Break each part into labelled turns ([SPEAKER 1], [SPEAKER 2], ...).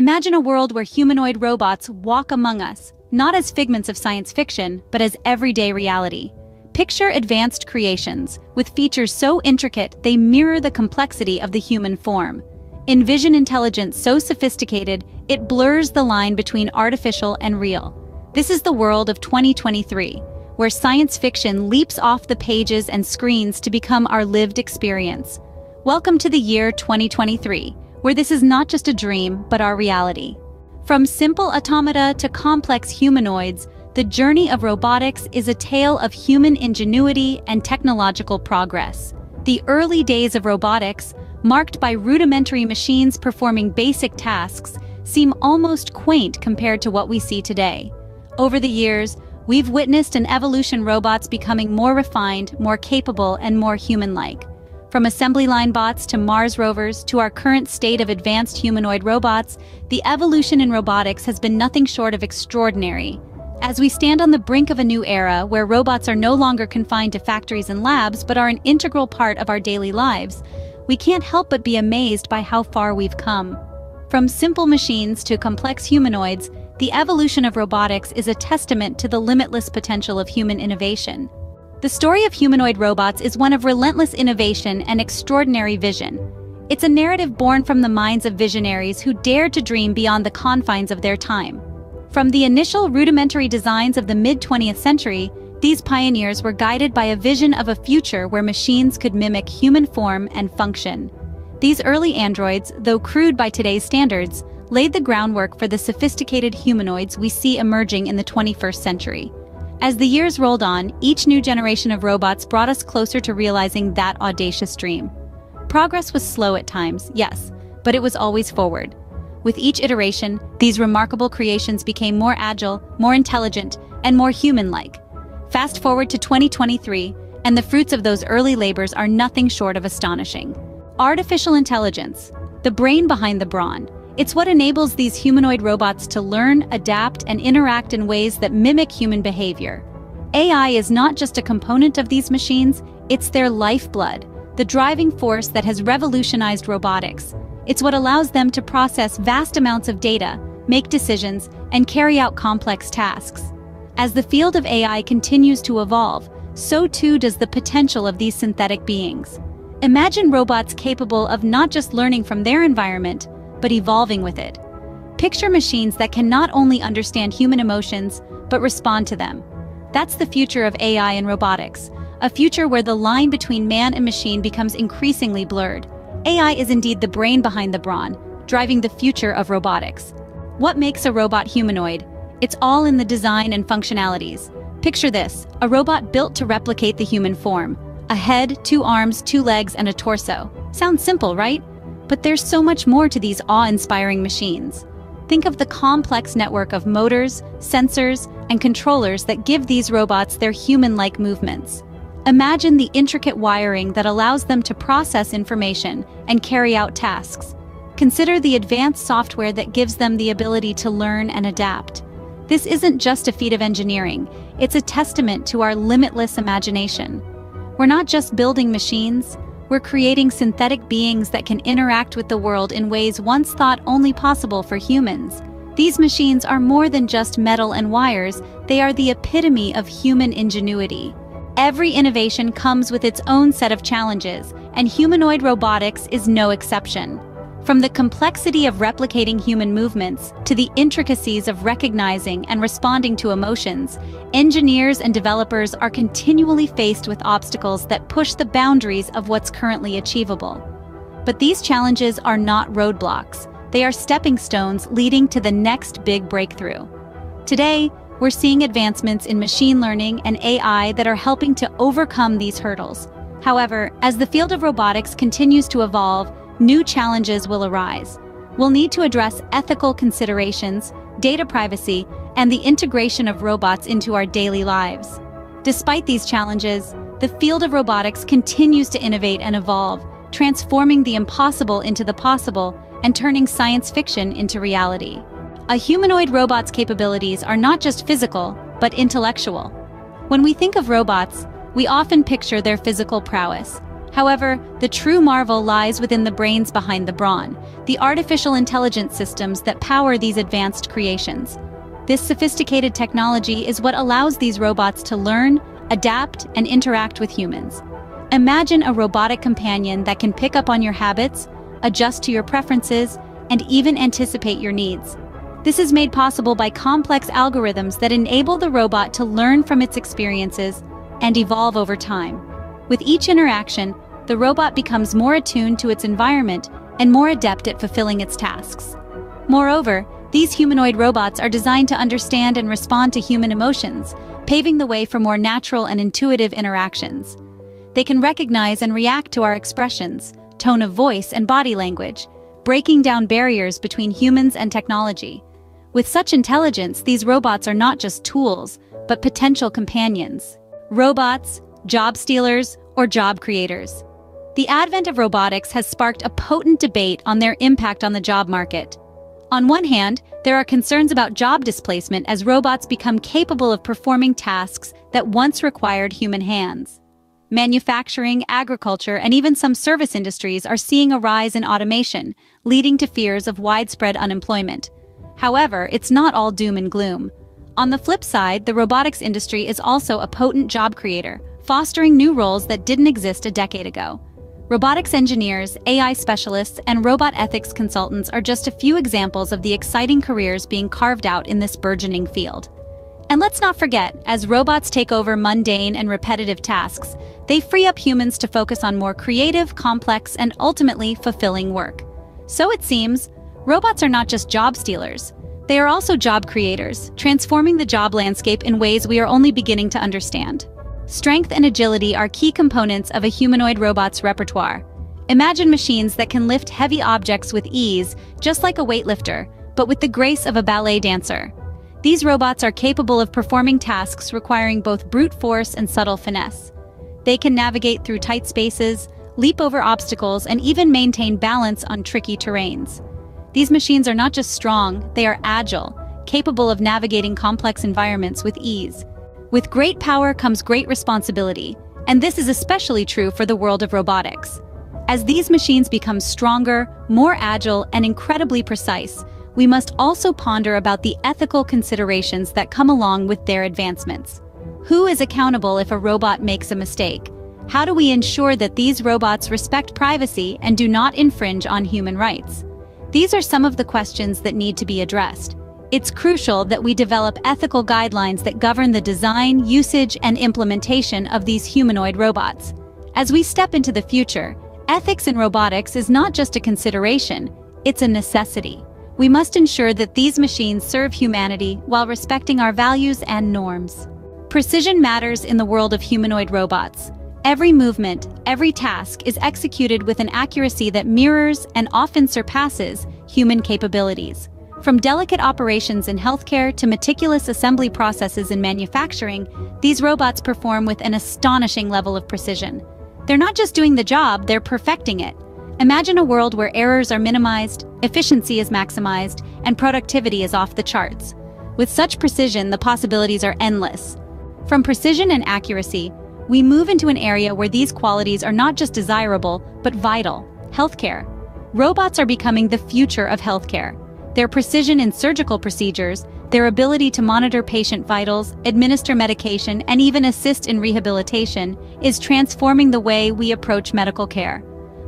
[SPEAKER 1] Imagine a world where humanoid robots walk among us, not as figments of science fiction, but as everyday reality. Picture advanced creations, with features so intricate they mirror the complexity of the human form. Envision intelligence so sophisticated, it blurs the line between artificial and real. This is the world of 2023, where science fiction leaps off the pages and screens to become our lived experience. Welcome to the year 2023, where this is not just a dream, but our reality. From simple automata to complex humanoids, the journey of robotics is a tale of human ingenuity and technological progress. The early days of robotics, marked by rudimentary machines performing basic tasks, seem almost quaint compared to what we see today. Over the years, we've witnessed an evolution robots becoming more refined, more capable, and more human-like. From assembly line bots to Mars rovers to our current state of advanced humanoid robots, the evolution in robotics has been nothing short of extraordinary. As we stand on the brink of a new era where robots are no longer confined to factories and labs but are an integral part of our daily lives, we can't help but be amazed by how far we've come. From simple machines to complex humanoids, the evolution of robotics is a testament to the limitless potential of human innovation. The story of humanoid robots is one of relentless innovation and extraordinary vision. It's a narrative born from the minds of visionaries who dared to dream beyond the confines of their time. From the initial rudimentary designs of the mid-20th century, these pioneers were guided by a vision of a future where machines could mimic human form and function. These early androids, though crude by today's standards, laid the groundwork for the sophisticated humanoids we see emerging in the 21st century. As the years rolled on, each new generation of robots brought us closer to realizing that audacious dream. Progress was slow at times, yes, but it was always forward. With each iteration, these remarkable creations became more agile, more intelligent, and more human-like. Fast forward to 2023, and the fruits of those early labors are nothing short of astonishing. Artificial intelligence, the brain behind the brawn, it's what enables these humanoid robots to learn, adapt, and interact in ways that mimic human behavior. AI is not just a component of these machines, it's their lifeblood, the driving force that has revolutionized robotics. It's what allows them to process vast amounts of data, make decisions, and carry out complex tasks. As the field of AI continues to evolve, so too does the potential of these synthetic beings. Imagine robots capable of not just learning from their environment, but evolving with it. Picture machines that can not only understand human emotions, but respond to them. That's the future of AI and robotics, a future where the line between man and machine becomes increasingly blurred. AI is indeed the brain behind the brawn, driving the future of robotics. What makes a robot humanoid? It's all in the design and functionalities. Picture this, a robot built to replicate the human form. A head, two arms, two legs, and a torso. Sounds simple, right? But there's so much more to these awe-inspiring machines. Think of the complex network of motors, sensors, and controllers that give these robots their human-like movements. Imagine the intricate wiring that allows them to process information and carry out tasks. Consider the advanced software that gives them the ability to learn and adapt. This isn't just a feat of engineering, it's a testament to our limitless imagination. We're not just building machines, we're creating synthetic beings that can interact with the world in ways once thought only possible for humans. These machines are more than just metal and wires, they are the epitome of human ingenuity. Every innovation comes with its own set of challenges, and humanoid robotics is no exception. From the complexity of replicating human movements to the intricacies of recognizing and responding to emotions, engineers and developers are continually faced with obstacles that push the boundaries of what's currently achievable. But these challenges are not roadblocks. They are stepping stones leading to the next big breakthrough. Today, we're seeing advancements in machine learning and AI that are helping to overcome these hurdles. However, as the field of robotics continues to evolve, new challenges will arise. We'll need to address ethical considerations, data privacy, and the integration of robots into our daily lives. Despite these challenges, the field of robotics continues to innovate and evolve, transforming the impossible into the possible and turning science fiction into reality. A humanoid robot's capabilities are not just physical, but intellectual. When we think of robots, we often picture their physical prowess, However, the true marvel lies within the brains behind the brawn, the artificial intelligence systems that power these advanced creations. This sophisticated technology is what allows these robots to learn, adapt, and interact with humans. Imagine a robotic companion that can pick up on your habits, adjust to your preferences, and even anticipate your needs. This is made possible by complex algorithms that enable the robot to learn from its experiences and evolve over time. With each interaction, the robot becomes more attuned to its environment and more adept at fulfilling its tasks. Moreover, these humanoid robots are designed to understand and respond to human emotions, paving the way for more natural and intuitive interactions. They can recognize and react to our expressions, tone of voice, and body language, breaking down barriers between humans and technology. With such intelligence, these robots are not just tools, but potential companions. Robots, job stealers, or job creators. The advent of robotics has sparked a potent debate on their impact on the job market. On one hand, there are concerns about job displacement as robots become capable of performing tasks that once required human hands. Manufacturing, agriculture, and even some service industries are seeing a rise in automation, leading to fears of widespread unemployment. However, it's not all doom and gloom. On the flip side, the robotics industry is also a potent job creator, fostering new roles that didn't exist a decade ago. Robotics engineers, AI specialists, and robot ethics consultants are just a few examples of the exciting careers being carved out in this burgeoning field. And let's not forget, as robots take over mundane and repetitive tasks, they free up humans to focus on more creative, complex, and ultimately fulfilling work. So it seems, robots are not just job stealers. They are also job creators, transforming the job landscape in ways we are only beginning to understand. Strength and agility are key components of a humanoid robot's repertoire. Imagine machines that can lift heavy objects with ease, just like a weightlifter, but with the grace of a ballet dancer. These robots are capable of performing tasks requiring both brute force and subtle finesse. They can navigate through tight spaces, leap over obstacles, and even maintain balance on tricky terrains. These machines are not just strong, they are agile, capable of navigating complex environments with ease. With great power comes great responsibility, and this is especially true for the world of robotics. As these machines become stronger, more agile, and incredibly precise, we must also ponder about the ethical considerations that come along with their advancements. Who is accountable if a robot makes a mistake? How do we ensure that these robots respect privacy and do not infringe on human rights? These are some of the questions that need to be addressed. It's crucial that we develop ethical guidelines that govern the design, usage, and implementation of these humanoid robots. As we step into the future, ethics in robotics is not just a consideration, it's a necessity. We must ensure that these machines serve humanity while respecting our values and norms. Precision matters in the world of humanoid robots. Every movement, every task is executed with an accuracy that mirrors and often surpasses human capabilities. From delicate operations in healthcare to meticulous assembly processes in manufacturing, these robots perform with an astonishing level of precision. They're not just doing the job, they're perfecting it. Imagine a world where errors are minimized, efficiency is maximized, and productivity is off the charts. With such precision, the possibilities are endless. From precision and accuracy, we move into an area where these qualities are not just desirable, but vital, healthcare. Robots are becoming the future of healthcare. Their precision in surgical procedures, their ability to monitor patient vitals, administer medication, and even assist in rehabilitation is transforming the way we approach medical care.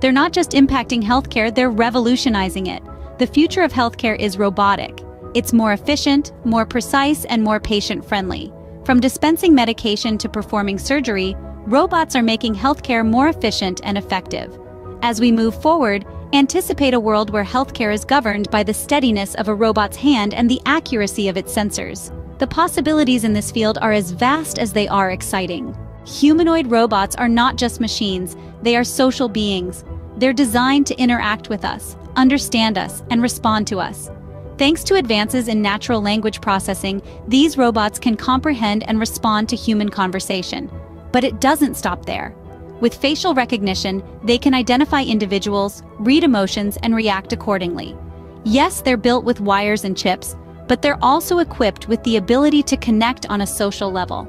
[SPEAKER 1] They're not just impacting healthcare, they're revolutionizing it. The future of healthcare is robotic. It's more efficient, more precise, and more patient-friendly. From dispensing medication to performing surgery, robots are making healthcare more efficient and effective. As we move forward, Anticipate a world where healthcare is governed by the steadiness of a robot's hand and the accuracy of its sensors. The possibilities in this field are as vast as they are exciting. Humanoid robots are not just machines, they are social beings. They're designed to interact with us, understand us, and respond to us. Thanks to advances in natural language processing, these robots can comprehend and respond to human conversation. But it doesn't stop there. With facial recognition, they can identify individuals, read emotions, and react accordingly. Yes, they're built with wires and chips, but they're also equipped with the ability to connect on a social level.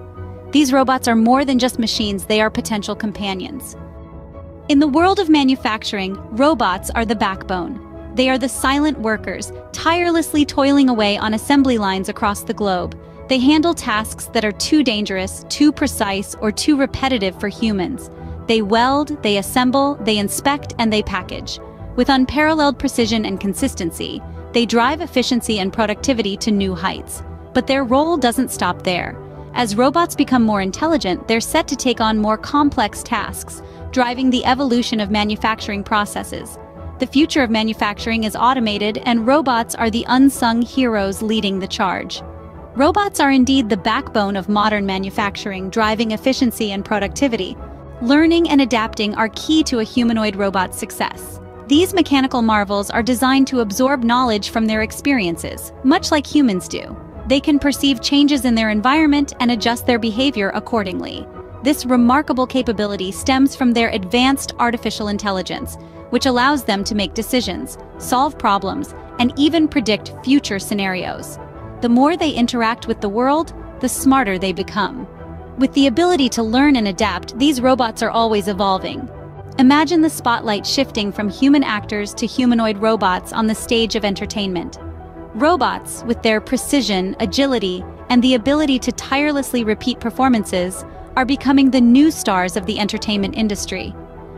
[SPEAKER 1] These robots are more than just machines, they are potential companions. In the world of manufacturing, robots are the backbone. They are the silent workers, tirelessly toiling away on assembly lines across the globe. They handle tasks that are too dangerous, too precise, or too repetitive for humans. They weld, they assemble, they inspect, and they package. With unparalleled precision and consistency, they drive efficiency and productivity to new heights. But their role doesn't stop there. As robots become more intelligent, they're set to take on more complex tasks, driving the evolution of manufacturing processes. The future of manufacturing is automated, and robots are the unsung heroes leading the charge. Robots are indeed the backbone of modern manufacturing, driving efficiency and productivity. Learning and adapting are key to a humanoid robot's success. These mechanical marvels are designed to absorb knowledge from their experiences, much like humans do. They can perceive changes in their environment and adjust their behavior accordingly. This remarkable capability stems from their advanced artificial intelligence, which allows them to make decisions, solve problems, and even predict future scenarios. The more they interact with the world, the smarter they become. With the ability to learn and adapt, these robots are always evolving. Imagine the spotlight shifting from human actors to humanoid robots on the stage of entertainment. Robots, with their precision, agility, and the ability to tirelessly repeat performances, are becoming the new stars of the entertainment industry.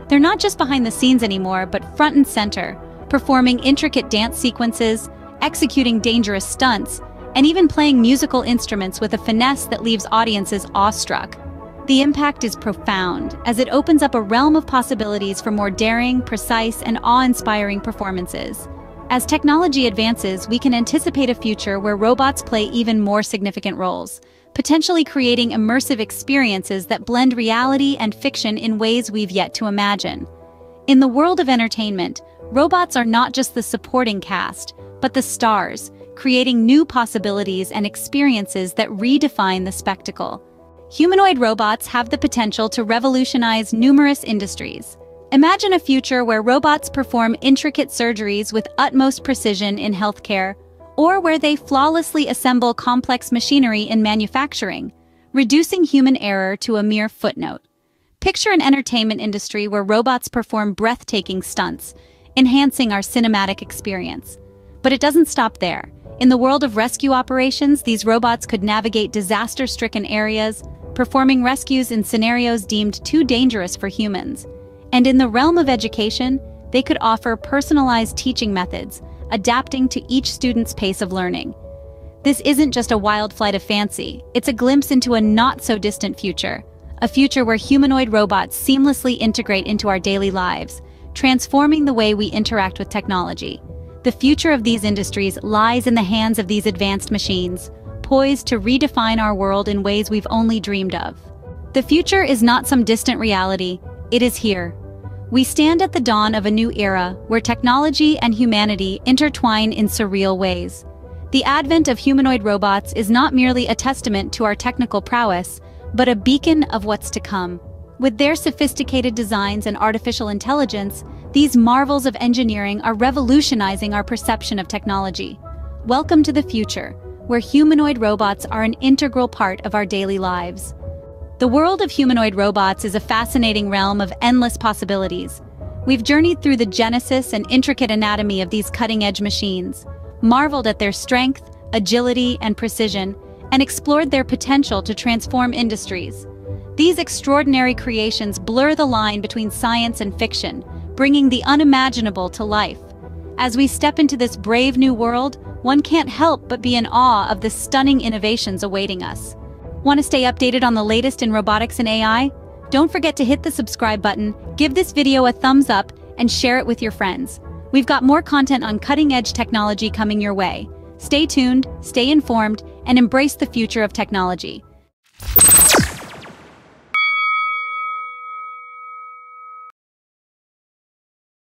[SPEAKER 1] They're not just behind the scenes anymore, but front and center, performing intricate dance sequences, executing dangerous stunts, and even playing musical instruments with a finesse that leaves audiences awestruck. The impact is profound, as it opens up a realm of possibilities for more daring, precise, and awe-inspiring performances. As technology advances, we can anticipate a future where robots play even more significant roles, potentially creating immersive experiences that blend reality and fiction in ways we've yet to imagine. In the world of entertainment, robots are not just the supporting cast, but the stars, creating new possibilities and experiences that redefine the spectacle. Humanoid robots have the potential to revolutionize numerous industries. Imagine a future where robots perform intricate surgeries with utmost precision in healthcare, or where they flawlessly assemble complex machinery in manufacturing, reducing human error to a mere footnote. Picture an entertainment industry where robots perform breathtaking stunts, enhancing our cinematic experience. But it doesn't stop there. In the world of rescue operations, these robots could navigate disaster-stricken areas, performing rescues in scenarios deemed too dangerous for humans. And in the realm of education, they could offer personalized teaching methods, adapting to each student's pace of learning. This isn't just a wild flight of fancy, it's a glimpse into a not-so-distant future, a future where humanoid robots seamlessly integrate into our daily lives, transforming the way we interact with technology. The future of these industries lies in the hands of these advanced machines, poised to redefine our world in ways we've only dreamed of. The future is not some distant reality, it is here, we stand at the dawn of a new era where technology and humanity intertwine in surreal ways. The advent of humanoid robots is not merely a testament to our technical prowess, but a beacon of what's to come. With their sophisticated designs and artificial intelligence, these marvels of engineering are revolutionizing our perception of technology. Welcome to the future, where humanoid robots are an integral part of our daily lives. The world of humanoid robots is a fascinating realm of endless possibilities. We've journeyed through the genesis and intricate anatomy of these cutting-edge machines, marveled at their strength, agility, and precision, and explored their potential to transform industries. These extraordinary creations blur the line between science and fiction, bringing the unimaginable to life. As we step into this brave new world, one can't help but be in awe of the stunning innovations awaiting us. Want to stay updated on the latest in robotics and AI? Don't forget to hit the subscribe button, give this video a thumbs up, and share it with your friends. We've got more content on cutting-edge technology coming your way. Stay tuned, stay informed, and embrace the future of technology.